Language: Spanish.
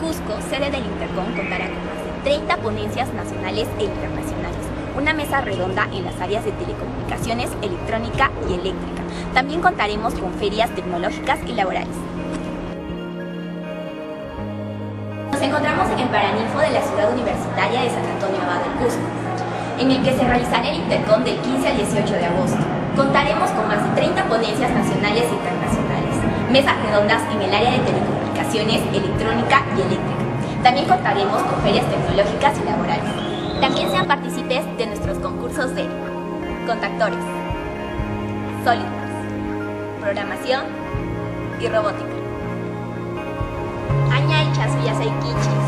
Cusco, sede del Intercom, contará con más de 30 ponencias nacionales e internacionales, una mesa redonda en las áreas de telecomunicaciones, electrónica y eléctrica. También contaremos con ferias tecnológicas y laborales. Nos encontramos en Paraninfo de la ciudad universitaria de San Antonio Abad del Cusco, en el que se realizará el Intercom del 15 al 18 de agosto. Contaremos con más de 30 ponencias nacionales e internacionales, mesas redondas en el área de telecomunicaciones, electrónica y eléctrica. También contaremos con ferias tecnológicas y laborales. También sean partícipes de nuestros concursos de contactores, SolidWorks, programación y robótica. Aña y Chasuyasai Kichis.